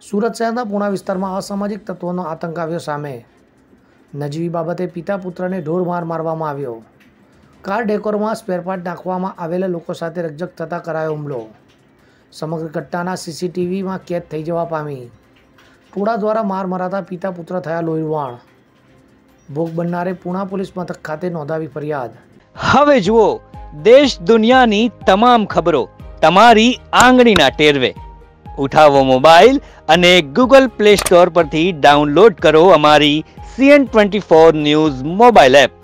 સુરત શહેરના પૂણા વિસ્તારમાં અસામાજિક તત્વોનો આતંક આવ્યો સામે. નજીવી બાબતે પિતા પુત્રને ઢોર માર મારવામાં આવ્યો. કાર ડેકોરમાં સ્પેરપાર્ટ નાખવામાં આવેલા લોકો સાથે રકજક થતાં કરાયો હુમલો. સમગ્ર ઘટનાના સીસીટીવીમાં કેદ થઈ જવા પામી. ટોળા દ્વારા માર મરાતા પિતા પુત્ર થયા લોહીવાણ ભોગ બનનારે પૂણા પોલીસ મથક ખાતે નોંધાવી ફરિયાદ. હવે જુઓ, દેશ દુનિયાની તમામ ખબરો તમારી આંગળીના ટેરવે. ઉઠાવો મોબાઈલ અને ગૂગલ પ્લે સ્ટોર પરથી ડાઉનલોડ કરો અમારી CN twenty four news mobile app.